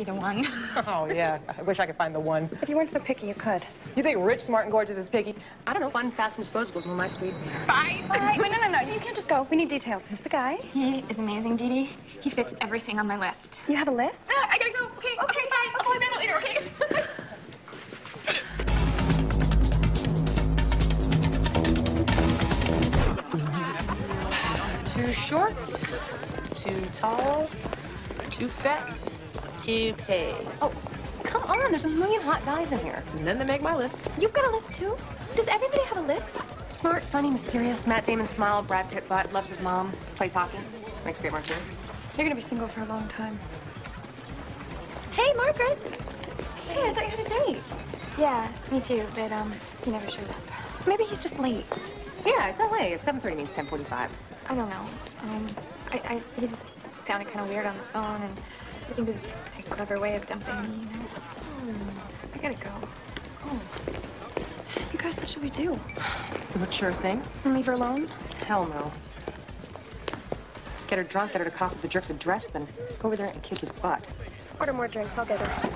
Either one. Oh, yeah. I wish I could find the one. If you weren't so picky, you could. You think rich, smart, and gorgeous is picky? I don't know. Fun, fast, and disposables were my sweet. Bye. All right. Wait, no, no, no. You can't just go. We need details. Who's the guy? He is amazing, Dee Dee. He fits everything on my list. You have a list? Uh, I gotta go. Okay, okay, bye. I'll call you back later, okay? Too short, too tall, too fat, too paid. oh, come on. There's a million hot guys in here. And then they make my list. You've got a list, too? Does everybody have a list? Smart, funny, mysterious. Matt Damon smile. Brad Pitt butt. Loves his mom. Plays hockey. Makes great martini. You're gonna be single for a long time. Hey, Margaret. Hey, I thought you had a date. Yeah, me too. But um, he never showed up. Maybe he's just late. Yeah, it's LA. If 7:30 means 10:45. I don't know. Um, I, I, he just sounded kind of weird on the phone, and I think this is just his clever way of dumping me, you know? Hmm. I gotta go. Oh. You guys, what should we do? What sure thing? And leave her alone? Hell no. Get her drunk, get her to copy the jerk's address, then go over there and kick his butt. Order more drinks. I'll get her.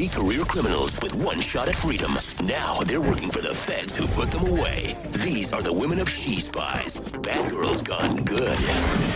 Three career criminals with one shot at freedom. Now they're working for the feds who put them away. These are the women of She Spies. Bad girls gone good.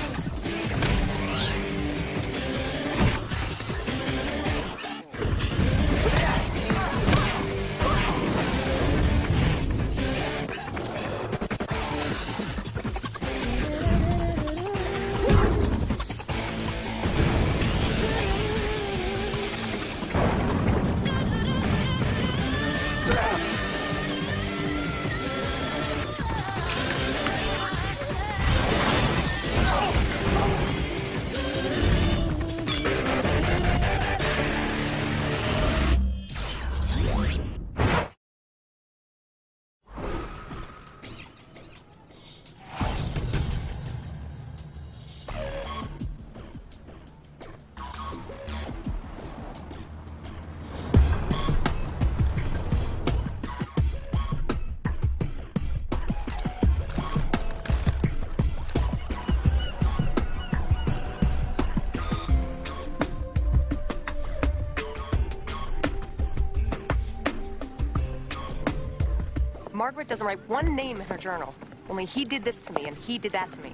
Margaret doesn't write one name in her journal. Only he did this to me and he did that to me.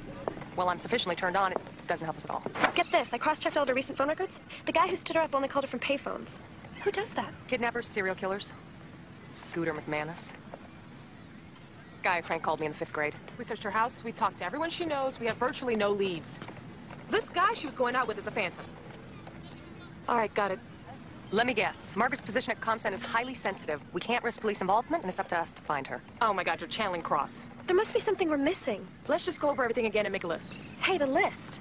Well, I'm sufficiently turned on, it doesn't help us at all. Get this. I cross-checked all the recent phone records. The guy who stood her up only called her from payphones. Who does that? Kidnappers, serial killers. Scooter McManus. Guy Frank called me in the fifth grade. We searched her house. We talked to everyone she knows. We have virtually no leads. This guy she was going out with is a phantom. All right, got it. Let me guess. Margaret's position at ComCent is highly sensitive. We can't risk police involvement, and it's up to us to find her. Oh my god, you're channeling Cross. There must be something we're missing. Let's just go over everything again and make a list. Hey, the list.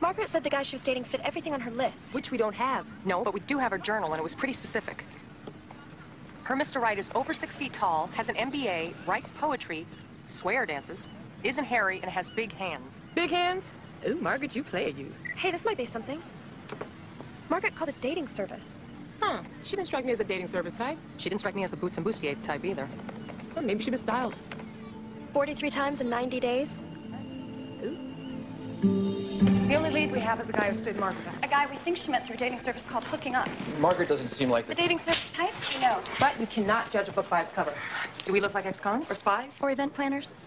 Margaret said the guy she was dating fit everything on her list. Which we don't have. No, but we do have her journal, and it was pretty specific. Her Mr. Right is over six feet tall, has an MBA, writes poetry, square dances, isn't hairy, and has big hands. Big hands? Ooh, Margaret, you play you. Hey, this might be something. Margaret called a dating service. Huh. She didn't strike me as a dating service type. She didn't strike me as the Boots and Bustier type either. Well, maybe she misdialed. 43 times in 90 days. The only lead we have is the guy who stood Margaret up. A guy we think she met through a dating service called Hooking Up. Margaret doesn't seem like The the... dating service type? No. But you cannot judge a book by its cover. Do we look like ex-cons or spies? Or event planners?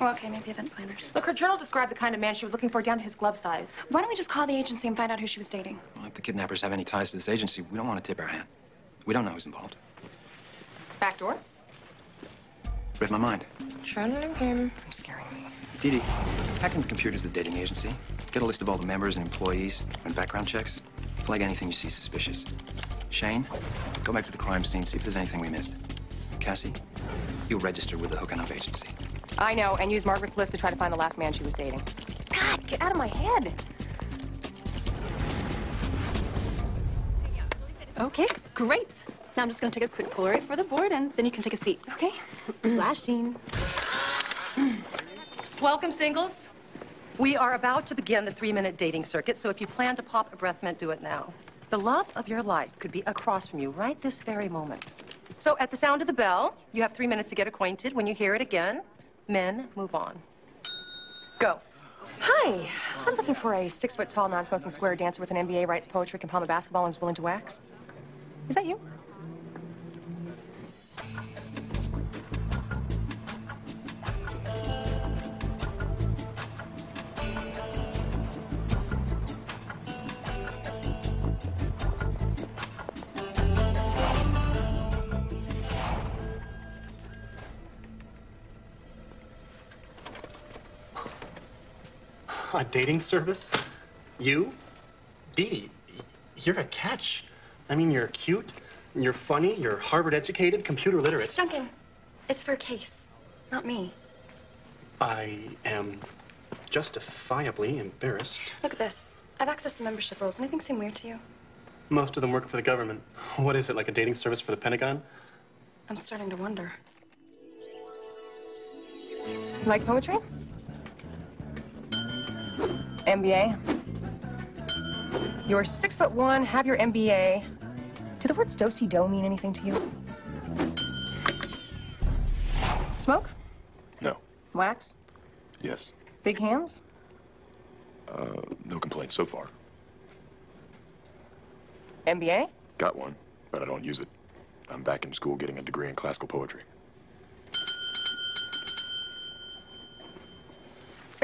Well, okay, maybe event planners. Look, her journal described the kind of man she was looking for down to his glove size. Why don't we just call the agency and find out who she was dating? Well, if the kidnappers have any ties to this agency, we don't want to tip our hand. We don't know who's involved. Back door? Read my mind. Channeling him. I'm scaring me. Dee Dee, hack into the computers of the dating agency. Get a list of all the members and employees and background checks. Flag anything you see suspicious. Shane, go back to the crime scene, see if there's anything we missed. Cassie, you'll register with the Hooking Up agency. I know, and use Margaret's list to try to find the last man she was dating. God, get out of my head. Okay, great. Now I'm just going to take a quick Polaroid for the board, and then you can take a seat, okay? Flashing. Welcome, singles. We are about to begin the three-minute dating circuit, so if you plan to pop a breath mint, do it now. The love of your life could be across from you right this very moment. So at the sound of the bell, you have three minutes to get acquainted. When you hear it again, men move on. Go. Hi, I'm looking for a six foot tall, non smoking square dancer with an MBA, writes poetry, can palm a basketball, and is willing to wax. Is that you? A dating service? You? Dee Dee, you're a catch. I mean, you're cute, you're funny, you're Harvard educated, computer literate. Duncan, it's for a case, not me. I am justifiably embarrassed. Look at this. I've accessed the membership rolls. Anything seem weird to you? Most of them work for the government. What is it, like a dating service for the Pentagon? I'm starting to wonder. Like poetry? MBA? You're six foot one, have your MBA. Do the words do-si-do mean anything to you? Smoke? No. Wax? Yes. Big hands? Uh, no complaints so far. MBA? Got one, but I don't use it. I'm back in school getting a degree in classical poetry.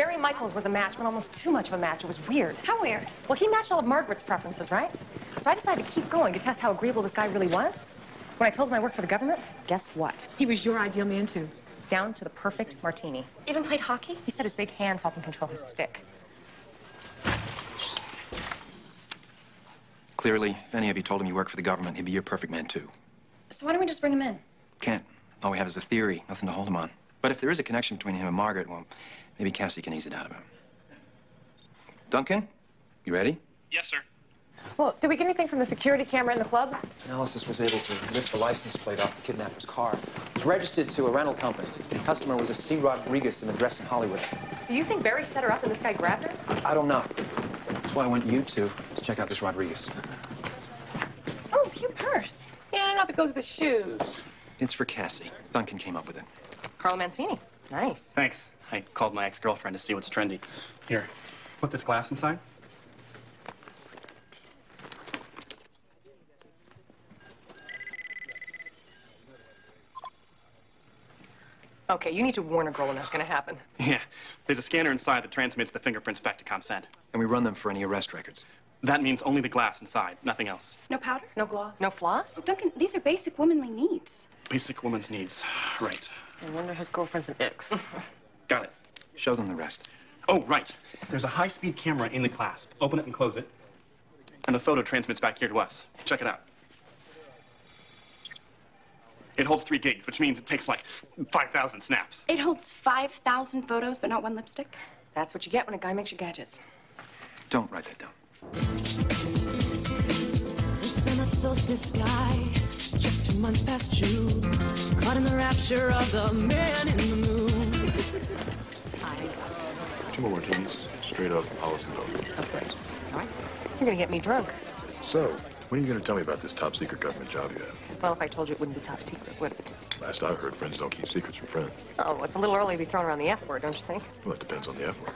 Barry Michaels was a match, but almost too much of a match. It was weird. How weird? Well, he matched all of Margaret's preferences, right? So I decided to keep going to test how agreeable this guy really was. When I told him I worked for the government, guess what? He was your ideal man, too. Down to the perfect martini. Even played hockey? He said his big hands help him control his stick. Clearly, if any of you told him you worked for the government, he'd be your perfect man, too. So why don't we just bring him in? Can't. All we have is a theory, nothing to hold him on. But if there is a connection between him and Margaret, well, maybe Cassie can ease it out of him. Duncan, you ready? Yes, sir. Well, did we get anything from the security camera in the club? Analysis was able to lift the license plate off the kidnapper's car. It was registered to a rental company. The customer was a C. Rodriguez, an address in Hollywood. So you think Barry set her up and this guy grabbed her? I don't know. That's why I want you two to check out this Rodriguez. Oh, cute purse. Yeah, I don't know if it goes with the shoes. It's for Cassie. Duncan came up with it. Carlo Mancini. Nice. Thanks. I called my ex-girlfriend to see what's trendy. Here, put this glass inside. Okay, you need to warn a girl when that's gonna happen. Yeah, there's a scanner inside that transmits the fingerprints back to ComCent. And we run them for any arrest records. That means only the glass inside, nothing else. No powder? No gloss. No floss? Duncan, these are basic womanly needs. Basic woman's needs. Right. I wonder his girlfriend's an ex. Got it. Show them the rest. Oh, right. There's a high-speed camera in the clasp. Open it and close it. And the photo transmits back here to us. Check it out. It holds three gigs, which means it takes like 5,000 snaps. It holds 5,000 photos, but not one lipstick. That's what you get when a guy makes you gadgets. Don't write that down. The summer solstice sky, just two months past June. Caught in the rapture of the man in the moon. Two more martinis, straight up Hollis and Of course. All right. You're gonna get me drunk. So, when are you going to tell me about this top secret government job you have? Well, if I told you it wouldn't be top secret, would it? Last I heard, friends don't keep secrets from friends. Oh, it's a little early to be throwing around the F word, don't you think? Well, it depends on the F word.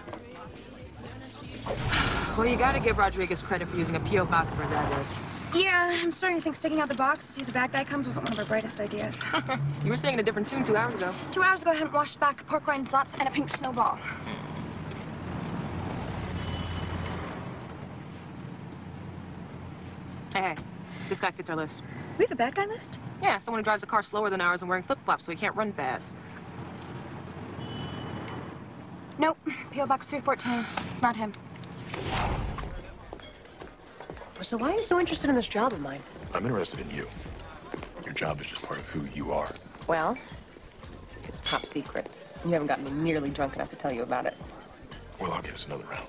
Well, you gotta give Rodriguez credit for using a P.O. box for his address. Yeah, I'm starting to think sticking out the box to see if the bad guy comes wasn't one of our brightest ideas. You were singing a different tune two hours ago. Two hours ago, I hadn't washed back pork rind zots and a pink snowball. Hmm. Hey, hey, this guy fits our list. We have a bad guy list? Yeah, someone who drives a car slower than ours and wearing flip-flops so he can't run fast. Nope. P.O. Box 314. It's not him. So why are you so interested in this job of mine? I'm interested in you. Your job is just part of who you are. Well, it's top secret. You haven't gotten me nearly drunk enough to tell you about it. Well, I'll give us another round.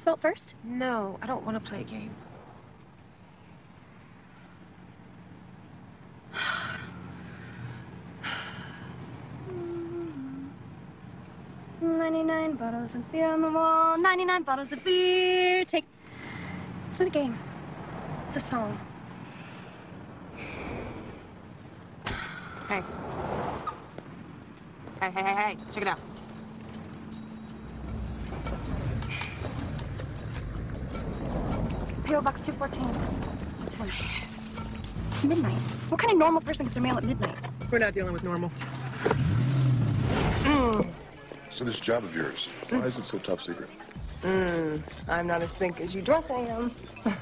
To see who can spot Orion's belt first? No, I don't want to play a game. Ninety-nine bottles of beer on the wall. Ninety-nine bottles of beer. Take. It's not a game. It's a song. Hey. Hey, hey, hey, hey, check it out. PO Box 214. Ten. It's midnight. What kind of normal person gets their mail at midnight? We're not dealing with normal. So this job of yours, why is it so top secret? Mm, I'm not as thick as you drunk I am.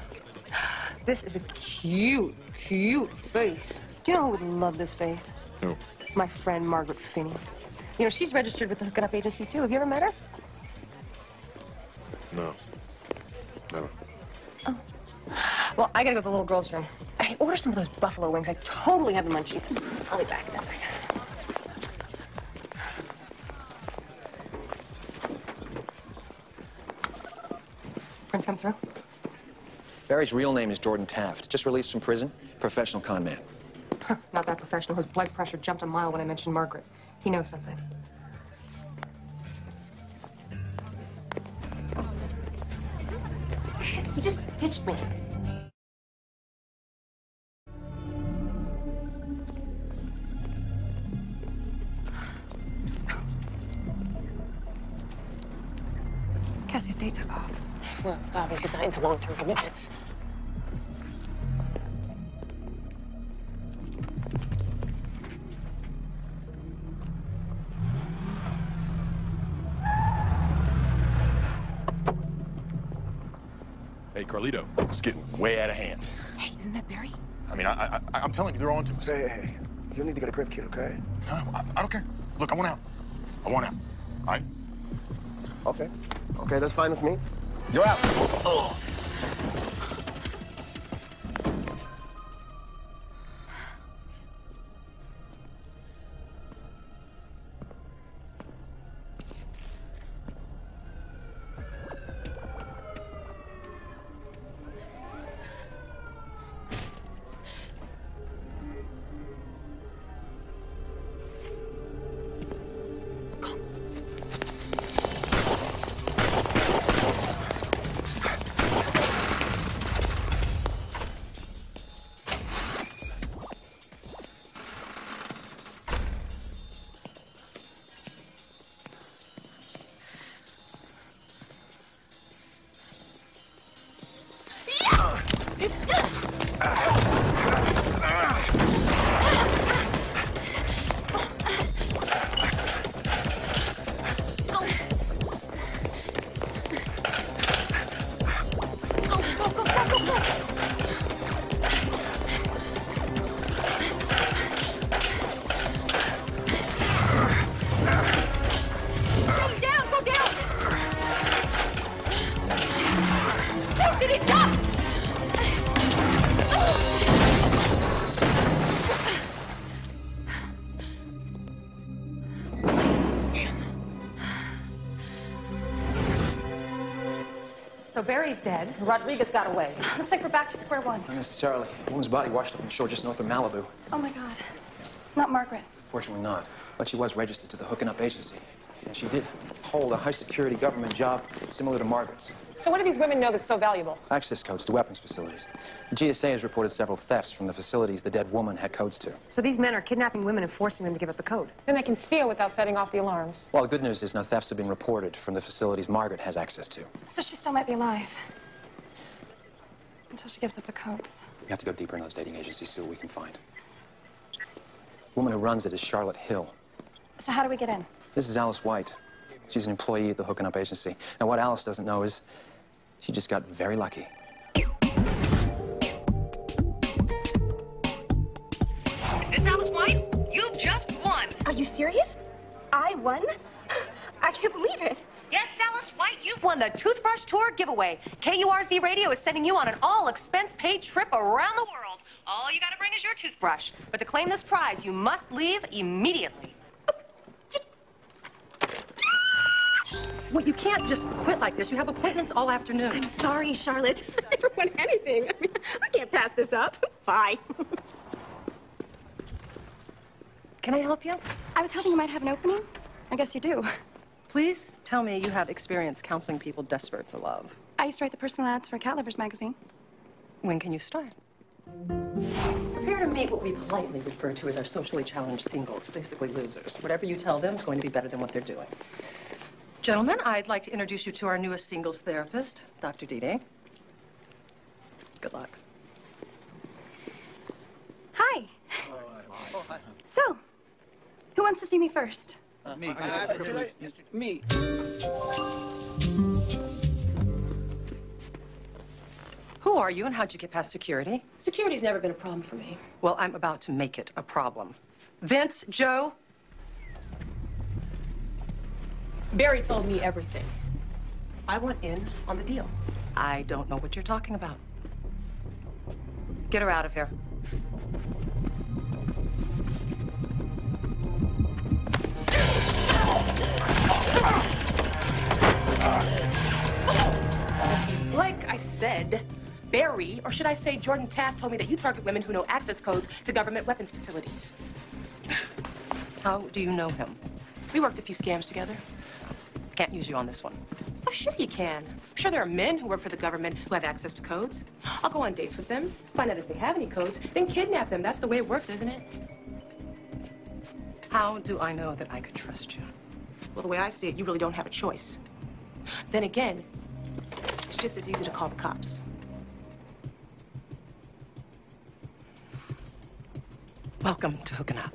this is a cute, cute face. Do you know who would love this face? Who? My friend Margaret Finney. You know, she's registered with the Hooking Up Agency, too. Have you ever met her? No. Well, I gotta go to the little girl's room. Hey, order some of those buffalo wings. I totally have the munchies. I'll be back in a second. Prince come through? Barry's real name is Jordan Taft. Just released from prison. Professional con man. Huh, not that professional. His blood pressure jumped a mile when I mentioned Margaret. He knows something. He just ditched me. Cassie's date took off. Well, it's obviously not into long-term commitments. Hey, Carlito, it's getting way out of hand. Hey, isn't that Barry? I mean, I, I, I'm telling you, they're on to us. Hey, hey, you'll need to get a grip, kid, okay? No, I, I don't care. Look, I want out. I want out. All right? Okay. Okay, that's fine with me. You're out. Go Barry's dead. Rodriguez got away. Looks like we're back to square one. Not necessarily. A woman's body washed up on the shore just north of Malibu. Oh my god. Not Margaret. Fortunately not. But she was registered to the Hooking Up Agency. And she did hold a high security government job similar to Margaret's. So what do these women know that's so valuable? Access codes to weapons facilities. The GSA has reported several thefts from the facilities the dead woman had codes to. So these men are kidnapping women and forcing them to give up the code. Then they can steal without setting off the alarms. Well, the good news is no thefts have been reported from the facilities Margaret has access to. So she still might be alive. Until she gives up the codes. We have to go deeper in those dating agencies, see what we can find. The woman who runs it is Charlotte Hill. So how do we get in? This is Alice White. She's an employee at the Hooking Up Agency. Now, what Alice doesn't know is she just got very lucky. This Alice White? You've just won. Are you serious? I won? I can't believe it. Yes, Alice White, you've Won the Toothbrush Tour giveaway. KURZ Radio is sending you on an all expense paid trip around the world. All you gotta bring is your toothbrush. But to claim this prize, you must leave immediately. Well, you can't just quit like this. You have appointments all afternoon. I'm sorry, Charlotte. I never won anything. I mean, I can't pass this up. Bye. Can I help you? I was hoping you might have an opening. I guess you do. Please tell me you have experience counseling people desperate for love. I used to write the personal ads for Cat Lovers magazine. When can you start? Prepare to meet what we politely refer to as our socially challenged singles, basically losers. Whatever you tell them is going to be better than what they're doing. Gentlemen, I'd like to introduce you to our newest singles therapist, Dr. Dede. Good luck. Hi. So, who wants to see me first? Uh, me. me. Who are you and how'd you get past security? Security's never been a problem for me. Well, I'm about to make it a problem. Vince, Joe, Barry told me everything. I want in on the deal. I don't know what you're talking about. Get her out of here. Said, Barry, or should I say Jordan Taft, told me that you target women who know access codes to government weapons facilities. How do you know him? We worked a few scams together. Can't use you on this one. Oh, sure you can. I'm sure there are men who work for the government who have access to codes. I'll go on dates with them, find out if they have any codes, then kidnap them. That's the way it works, isn't it? How do I know that I could trust you? Well, the way I see it, you really don't have a choice. Then again, just as easy to call the cops. Welcome to hooking up.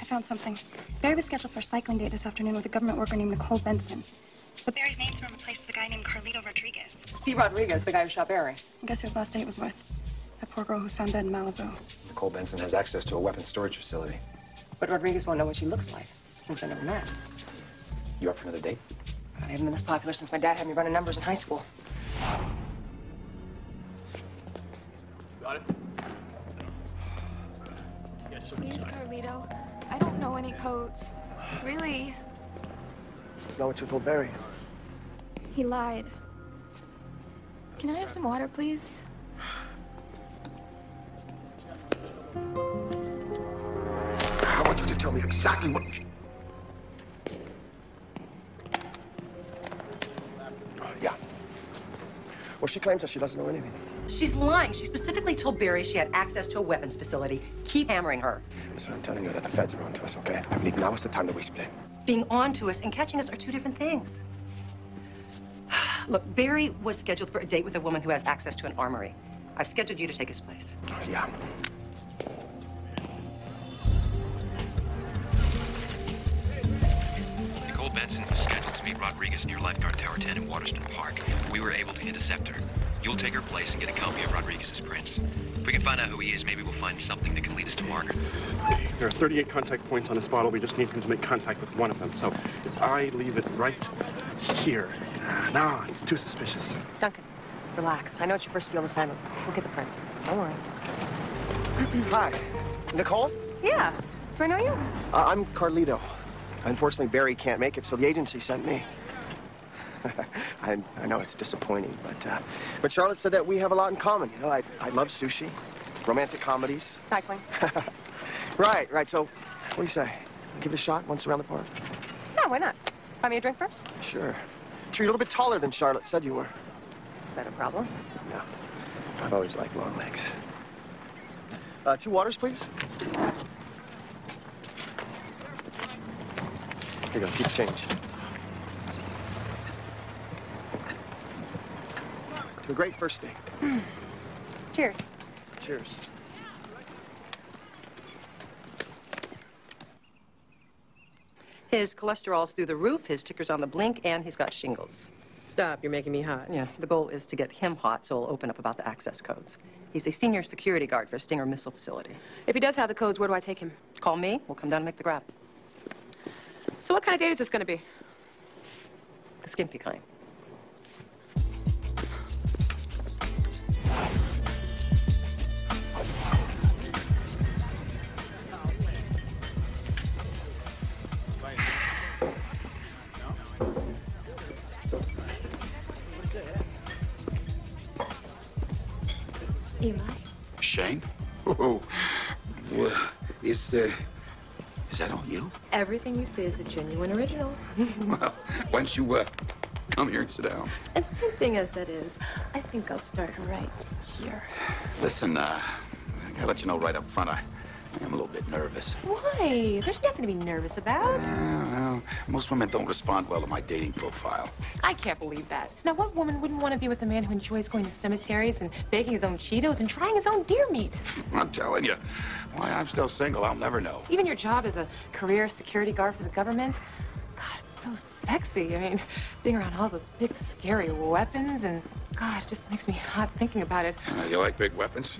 I found something. Barry was scheduled for a cycling date this afternoon with a government worker named Nicole Benson. Rodriguez. C. Rodriguez, the guy who shot Barry. I guess his last date was with that poor girl who's found dead in Malibu. Nicole Benson has access to a weapons storage facility. But Rodriguez won't know what she looks like, since they never met. You up for another date? God, I haven't been this popular since my dad had me running numbers in high school. Got it? Please, Carlito. I don't know any codes. Really. That's not what you told Barry. He lied. Can I have some water, please? I want you to tell me exactly what. Yeah. Well, she claims that she doesn't know anything. She's lying. She specifically told Barry she had access to a weapons facility. Keep hammering her. Listen, I'm telling you that the feds are on to us, okay? I believe now is the time that we split. Being on to us and catching us are two different things. Look, Barry was scheduled for a date with a woman who has access to an armory. I've scheduled you to take his place. Yeah. Nicole Benson was scheduled to meet Rodriguez near Lifeguard Tower 10 in Waterston Park. We were able to intercept her. You'll take her place and get a copy of Rodriguez's prints. If we can find out who he is, maybe we'll find something that can lead us to Margaret. There are 38 contact points on this bottle. We just need him to make contact with one of them. So I leave it right here. No, it's too suspicious. Duncan, relax. I know it's your first field assignment. We'll get the prints. Don't worry. Hi. Nicole? Yeah. Do I know you? Uh, I'm Carlito. Unfortunately, Barry can't make it, so the agency sent me. I, I know it's disappointing, but uh, but Charlotte said that we have a lot in common. You know, I, I love sushi, romantic comedies. Cycling. right, right. So, what do you say? Give it a shot once around the park? No, why not? Buy me a drink first? Sure. You're a little bit taller than Charlotte said you were. Is that a problem? No. I've always liked long legs. Uh, two waters, please. Here you go. Keep change. To a great first date. Cheers. Cheers. His cholesterol's through the roof, his ticker's on the blink, and he's got shingles. Stop, you're making me hot. Yeah, the goal is to get him hot, so we'll open up about the access codes. He's a senior security guard for a Stinger missile facility. If he does have the codes, where do I take him? Call me. We'll come down and make the grab. So what kind of date is this going to be? The skimpy kind. Is, uh, is that on you? Everything you say is the genuine original. Well, why don't you, uh, come here and sit down? as tempting as that is, I think I'll start right here. Listen, uh, I gotta let you know right up front, I, I am a little bit nervous. Why? There's nothing to be nervous about. Uh, well, most women don't respond well to my dating profile. I can't believe that. Now, what woman wouldn't want to be with a man who enjoys going to cemeteries and baking his own Cheetos and trying his own deer meat? I'm telling you, why I'm still single, I'll never know. Even your job as a career security guard for the government, so sexy. I mean, being around all those big, scary weapons and, God, it just makes me hot thinking about it. Uh, you like big weapons?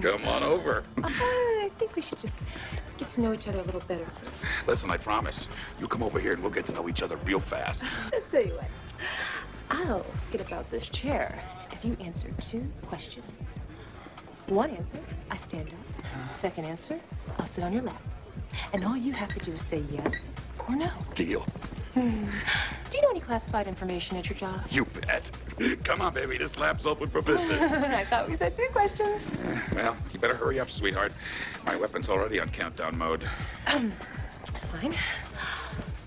Come on over. Uh, I think we should just get to know each other a little better. Listen, I promise. You come over here and we'll get to know each other real fast. I'll tell you what. I'll get about this chair if you answer two questions. One answer, I stand up. Second answer, I'll sit on your lap. And all you have to do is say yes or no. Deal. Hmm. Do you know any classified information at your job? You bet. Come on, baby. This lab's open for business. I thought we said two questions. Uh, well, you better hurry up, sweetheart. My weapon's already on countdown mode. Um, fine.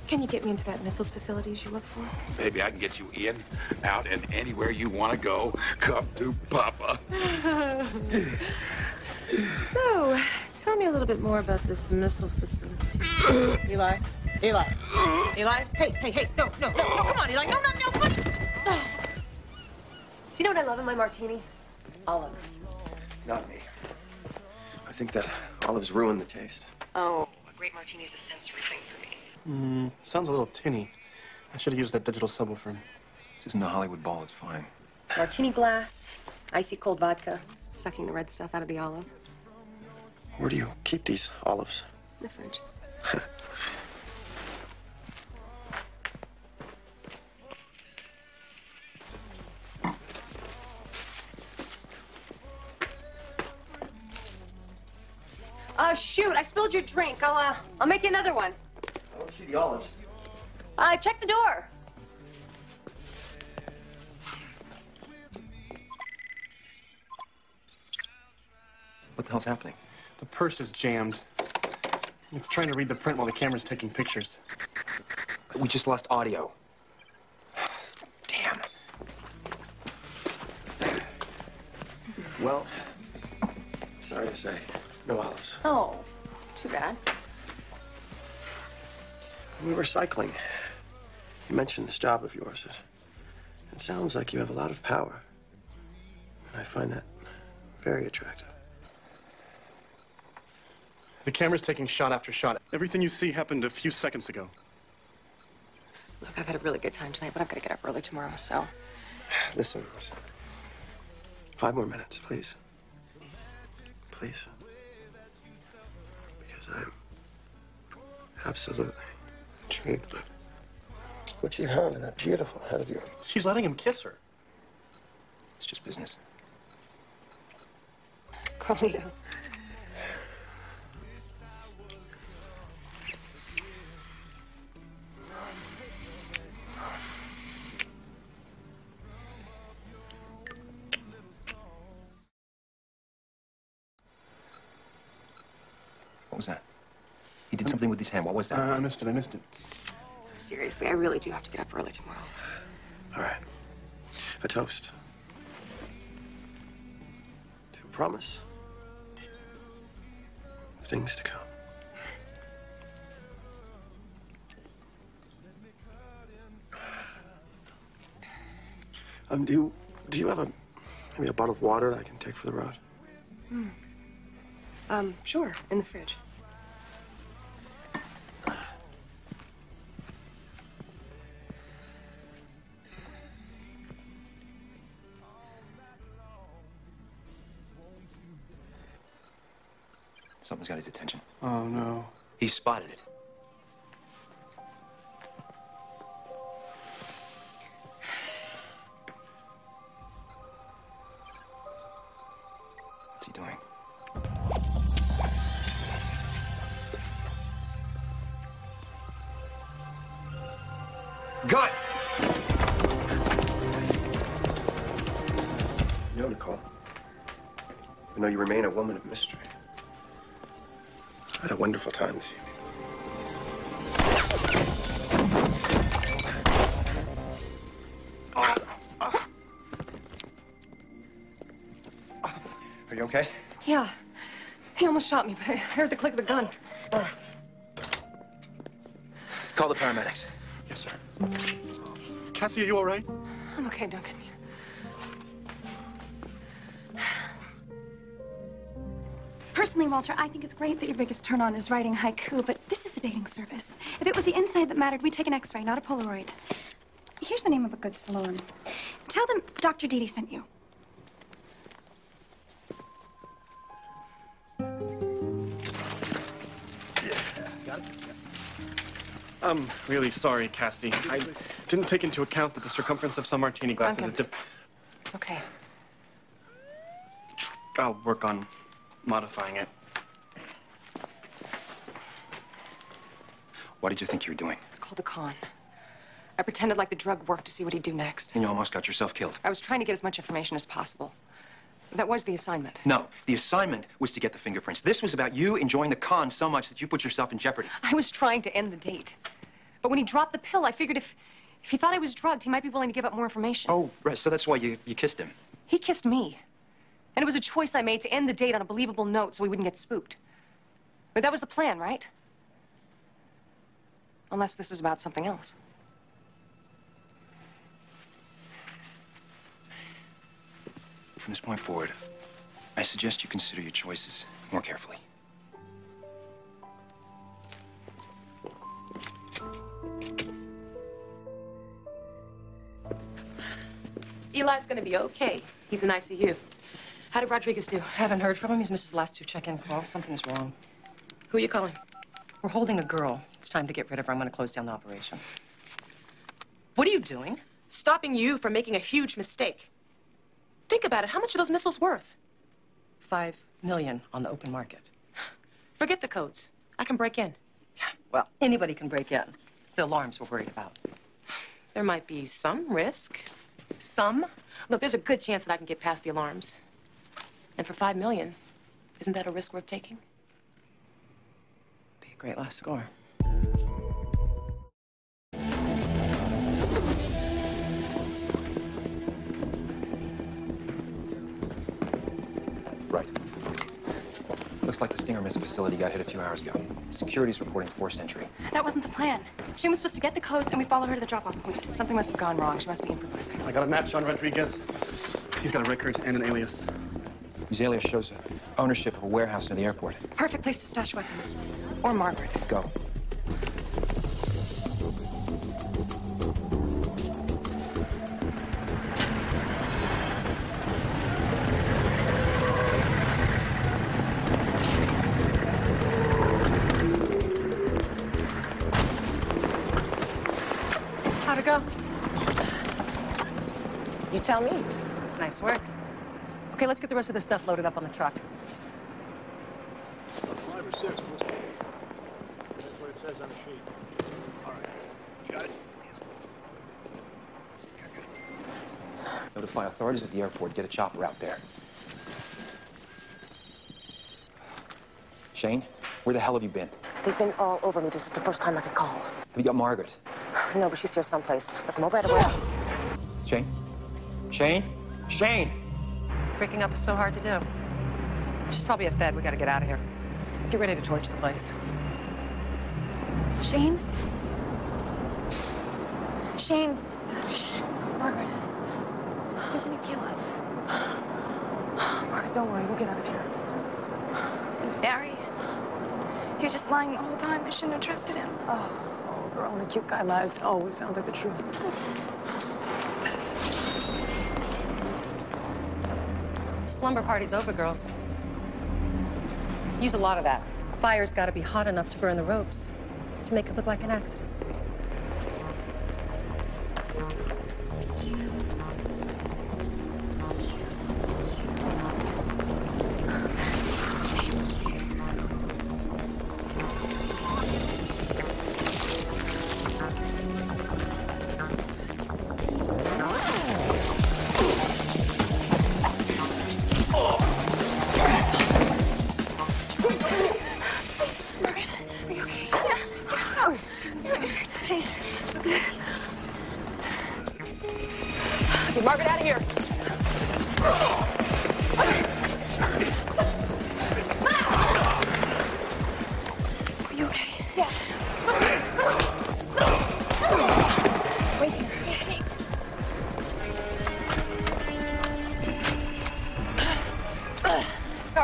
Can you get me into that missiles facilities you work for? Baby, I can get you in, out, and anywhere you want to go. Come to Papa. so, tell me a little bit more about this missile facility. Eli? Eli? Eli? Hey, hey, hey, no, no, no, no, come on, Eli, no, no, no, what? Do you know what I love in my martini? Olives. Not me. I think that olives ruin the taste. Oh, a great martini is a sensory thing for me. Mm, sounds a little tinny. I should have used that digital subwoofer. This isn't a Hollywood ball, it's fine. Martini glass, icy cold vodka, sucking the red stuff out of the olive. Where do you keep these olives? The fridge. Shoot, I spilled your drink. I'll, uh, I'll make you another one. I don't see the olives. Uh, check the door. What the hell's happening? The purse is jammed. It's trying to read the print while the camera's taking pictures. We just lost audio. Damn. Well, sorry to say, no olives. Oh, too bad. We were cycling. You mentioned this job of yours. It, it sounds like you have a lot of power. And I find that very attractive. The camera's taking shot after shot. Everything you see happened a few seconds ago. Look, I've had a really good time tonight, but I've got to get up early tomorrow, so. Listen, listen. Five more minutes, please. Please. I'm absolutely intrigued with what you have in that beautiful head of yours. She's letting him kiss her. It's just business. Carlito. What 10. What was that? Uh, I missed it. I missed it. Seriously, I really do have to get up early tomorrow. All right. A toast. To a promise. Things to come. Um, do you, do you have a maybe a bottle of water that I can take for the road? Mm. Um, sure, in the fridge. Something's got his attention. Oh, no. He spotted it. I heard the click of the gun. Call the paramedics. Yes, sir. Cassie, are you all right? I'm okay, Duncan. Personally, Walter, I think it's great that your biggest turn on is writing haiku, but this is a dating service. If it was the inside that mattered, we'd take an x ray, not a Polaroid. Here's the name of a good salon. Tell them Dr. Didi sent you. Got it? I'm really sorry, Cassie. I didn't take into account that the circumference of some martini glasses is Duncan. dip- It's okay. I'll work on modifying it. What did you think you were doing? It's called a con. I pretended like the drug worked to see what he'd do next. And you almost got yourself killed. I was trying to get as much information as possible. That was the assignment. No, the assignment was to get the fingerprints. This was about you enjoying the con so much that you put yourself in jeopardy. I was trying to end the date. But when he dropped the pill, I figured if, if he thought I was drugged, he might be willing to give up more information. Oh, right. So that's why you, you kissed him. He kissed me. And it was a choice I made to end the date on a believable note so we wouldn't get spooked. But that was the plan, right? Unless this is about something else. From this point forward, I suggest you consider your choices more carefully. Eli's gonna be okay. He's in ICU. How did Rodriguez do? Haven't heard from him. He's missed his last two check-in calls. Something's wrong. Who are you calling? We're holding a girl. It's time to get rid of her. I'm going to close down the operation. What are you doing? Stopping you from making a huge mistake. Think about it. How much are those missiles worth? Five million on the open market. Forget the codes. I can break in. Well, anybody can break in. It's the alarms we're worried about. There might be some risk. Some? Look, there's a good chance that I can get past the alarms. And for five million, isn't that a risk worth taking? Be a great last score. Right. Looks like the Stinger missile facility got hit a few hours ago. Security's reporting forced entry. That wasn't the plan. She was supposed to get the codes and we follow her to the drop-off point. Something must have gone wrong. She must be improvising. I got a match on Rodriguez. He's got a record and an alias. His alias shows ownership of a warehouse near the airport. Perfect place to stash weapons. Or Margaret. Go. How'd it go? You tell me. Nice work. Okay, let's get the rest of this stuff loaded up on the truck. Five or six, what's That's what it says on the sheet. All right. Got it? Notify authorities at the airport. Get a chopper out there. Shane, where the hell have you been? They've been all over me. This is the first time I could call. Have you got Margaret? No, but she's here someplace. Listen, I'll right away. Shane? Shane? Shane! Breaking up is so hard to do. She's probably a Fed. We gotta get out of here. Get ready to torch the place. Shane? Shane. Shh. Margaret. They're gonna kill us. Margaret, don't worry. We'll get out of here. It was Barry. He was just lying the whole time. I shouldn't have trusted him. Oh girl, and the cute guy lies. Always sounds like the truth. Slumber party's over, girls. Use a lot of that. Fire's got to be hot enough to burn the ropes, to make it look like an accident.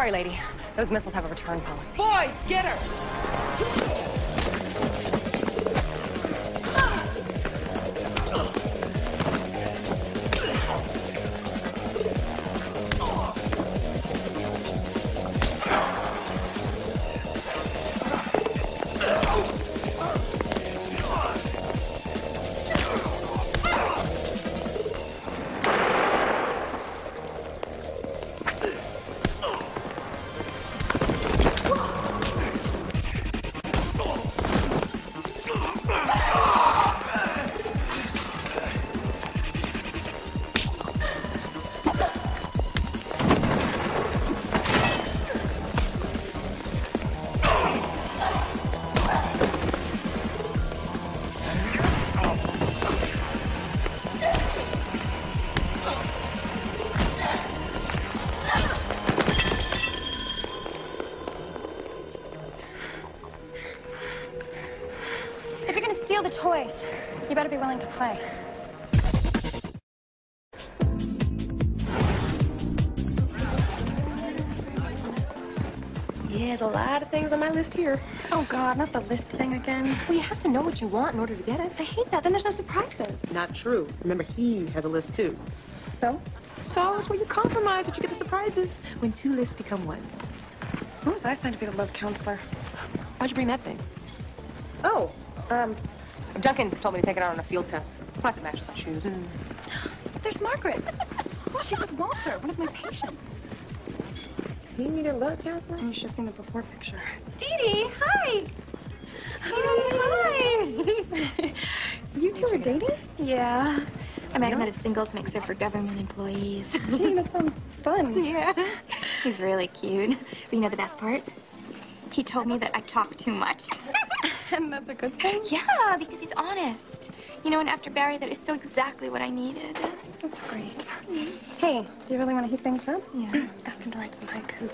Sorry, lady. Those missiles have a return policy. Boys, get her! Willing to play. Yeah, there's a lot of things on my list here. Oh God, not the list thing again. Well, you have to know what you want in order to get it. I hate that. Then there's no surprises. Not true. Remember, he has a list too. So? So it's where you compromise that you get the surprises. When two lists become one. When was I signed to be the love counselor? Why'd you bring that thing? Oh, um, Duncan told me to take it out on a field test. Plus, it matches my shoes. Hmm. There's Margaret. She's with Walter, one of my patients. You need a love counselor? You should have seen the before picture. Dee Dee, hi. Hi. you two are dating? Yeah. I met him at a singles mixer for government employees. Gee, that sounds fun. Yeah. He's really cute. But you know the best part? He told me that I talk too much. and that's a good thing? Yeah, because he's honest. You know, and after Barry, that is so exactly what I needed. That's great. Mm-hmm. Hey, do you really want to heat things up? Yeah. Ask him to write some haiku.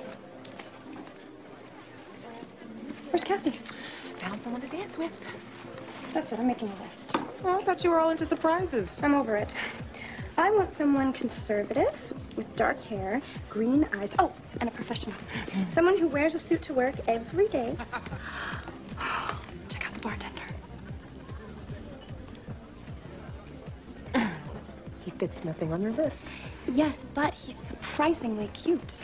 Where's Cassie? Found someone to dance with. That's it, I'm making a list. Oh, I thought you were all into surprises. I'm over it. I want someone conservative, with dark hair, green eyes. Oh, and a professional. Mm. Someone who wears a suit to work every day. The bartender. He fits nothing on your list. Yes, but he's surprisingly cute.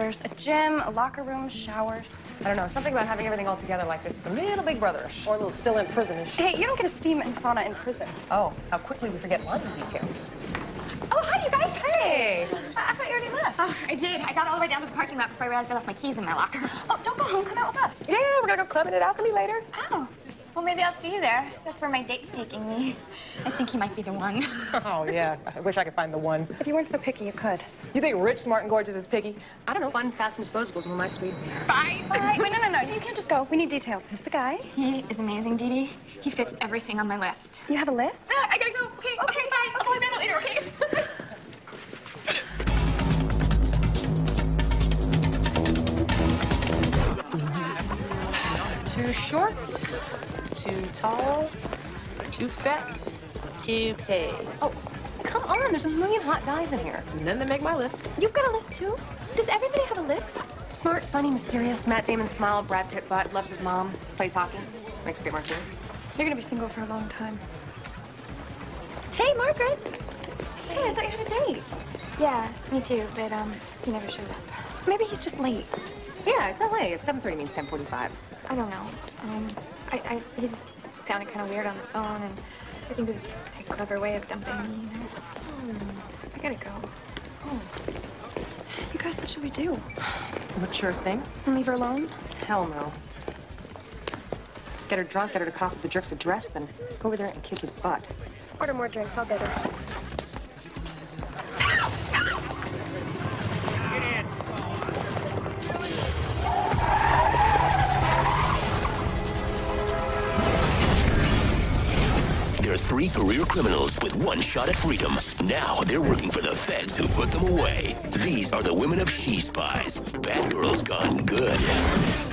Our new headquarters. A gym, a locker room, showers. I don't know, something about having everything all together like this is a little big brotherish. Or a little still in prisonish. Hey, you don't get a steam and sauna in prison. Oh, how quickly we forget laundry detail. Oh, hi, you guys. Hey. I, I thought you already left. Oh, I did. I got all the way down to the parking lot before I realized I left my keys in my locker. Oh, don't go home. Come out with us. Yeah, we're gonna go clubbing at Alchemy later. Oh. Well, maybe I'll see you there. That's where my date's taking me. I think he might be the one. Oh, yeah. I wish I could find the one. If you weren't so picky, you could. You think rich, smart, and gorgeous is picky? I don't know. Fun, fast, and disposables were my speed. Bye. Bye. Wait, no, no, no. You can't just go. We need details. Who's the guy? He is amazing, Dee Dee. He fits everything on my list. You have a list? Uh, I gotta go. Okay, okay, bye. I'll call you back later, okay? Too short, too tall, too fat, too pay. Oh, come on. There's a million hot guys in here. And then they make my list. You've got a list, too? Does everybody have a list? Smart, funny, mysterious. Matt Damon smile, Brad Pitt butt, loves his mom, plays hockey, makes a great martini. You're gonna be single for a long time. Hey, Margaret. Hey, I thought you had a date. Yeah, me too, but um, he never showed up. Maybe he's just late. Yeah, it's LA. If 7:30 means 10:45. I don't know. Um, I, I, he just sounded kind of weird on the phone, and I think this is just his clever way of dumping me, you know? Hmm, I gotta go. Oh. You guys, what should we do? What's your thing? And leave her alone? Hell no. Get her drunk, get her to copy the jerk's address, then go over there and kick his butt. Order more drinks. I'll get her. Career criminals with one shot at freedom. Now they're working for the feds who put them away. These are the women of She Spies. Bad girls gone good.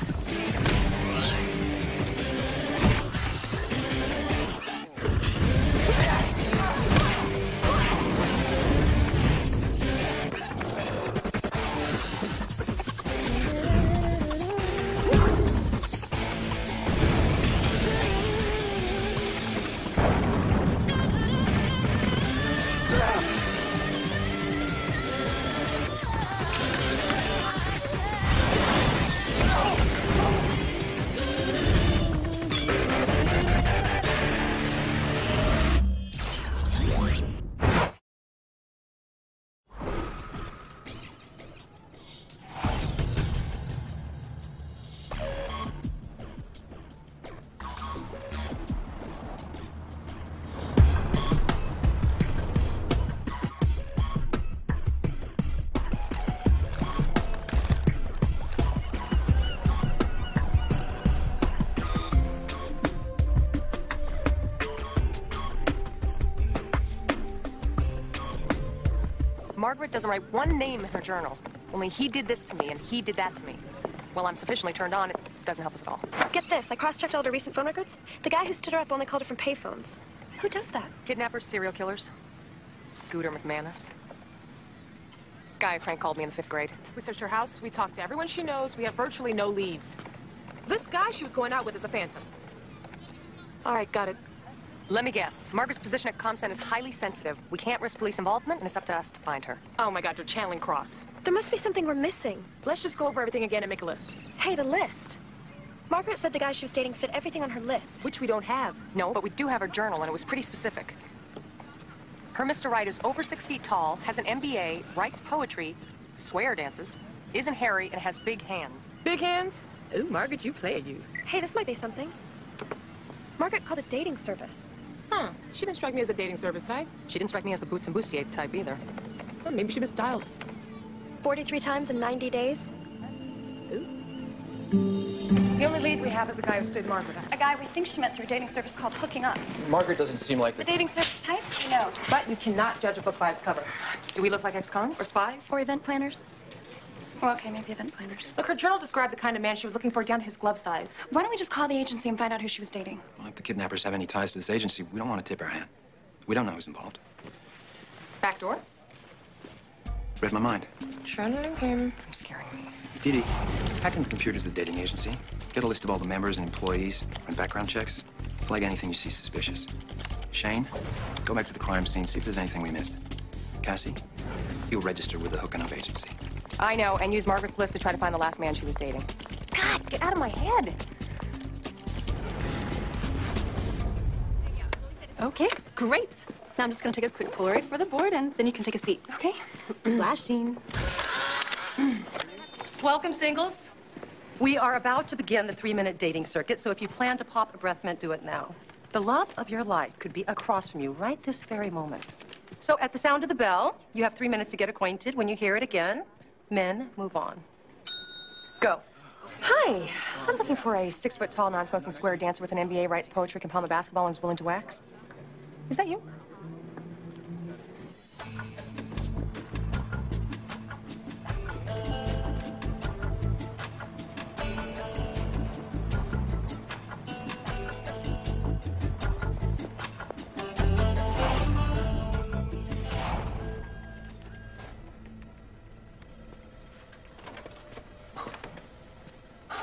Margaret doesn't write one name in her journal. Only he did this to me and he did that to me. Well, I'm sufficiently turned on, it doesn't help us at all. Get this. I cross-checked all the recent phone records. The guy who stood her up only called her from payphones. Who does that? Kidnappers, serial killers. Scooter McManus. Guy Frank called me in the fifth grade. We searched her house, we talked to everyone she knows, we have virtually no leads. This guy she was going out with is a phantom. All right, got it. Let me guess. Margaret's position at ComCent is highly sensitive. We can't risk police involvement, and it's up to us to find her. Oh my god, you're channeling Cross. There must be something we're missing. Let's just go over everything again and make a list. Hey, the list. Margaret said the guy she was dating fit everything on her list. Which we don't have. No, but we do have her journal, and it was pretty specific. Her Mr. Right is over six feet tall, has an MBA, writes poetry, square dances, isn't hairy, and has big hands. Big hands? Ooh, Margaret, you play you. Hey, this might be something. Margaret called a dating service. Huh. She didn't strike me as a dating service type. She didn't strike me as the Boots and Bustier type either. Well, maybe she misdialed. 43 times in 90 days? Ooh. The only lead we have is the guy who stood Margaret up. A guy we think she met through a dating service called Hooking Up. Margaret doesn't seem like The dating service type? No. But you cannot judge a book by its cover. Do we look like ex-cons or spies? Or event planners? Well, okay, maybe event planners. Look, her journal described the kind of man she was looking for down to his glove size. Why don't we just call the agency and find out who she was dating? Well, if the kidnappers have any ties to this agency, we don't want to tip our hand. We don't know who's involved. Back door? Read my mind. Channeling him. You're scaring me. Didi, Dee, hack into the computers of the dating agency. Get a list of all the members and employees. Run background checks. Flag anything you see suspicious. Shane, go back to the crime scene, see if there's anything we missed. Cassie, you'll register with the Hooking Up agency. I know, and use Margaret's list to try to find the last man she was dating. God, get out of my head. Okay, great. Now I'm just gonna take a quick Polaroid for the board, and then you can take a seat. Okay? Flashing. Welcome, singles. We are about to begin the three-minute dating circuit, so if you plan to pop a breath mint, do it now. The love of your life could be across from you right this very moment. So at the sound of the bell, you have three minutes to get acquainted. When you hear it again, men, move on. Go. Hi, I'm looking for a six-foot-tall, non-smoking square dancer with an MBA, writes poetry, can palm a basketball, and is willing to wax. Is that you?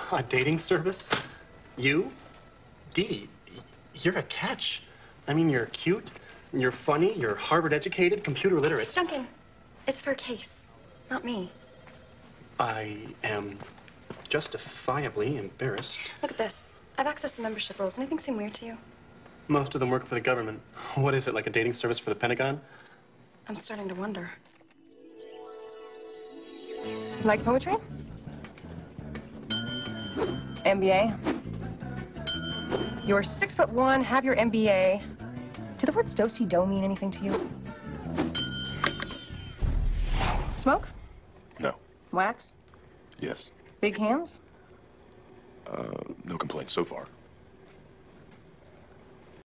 A dating service? You? Dee Dee, you're a catch. I mean, you're cute, you're funny, you're Harvard educated, computer literate. Duncan, it's for a case, not me. I am justifiably embarrassed. Look at this. I've accessed the membership rules. Anything seem weird to you? Most of them work for the government. What is it, like a dating service for the Pentagon? I'm starting to wonder. Like poetry? MBA? You're six foot one, have your MBA. Do the words do-si-do mean anything to you? Smoke? No. Wax? Yes. Big hands? Uh, no complaints so far.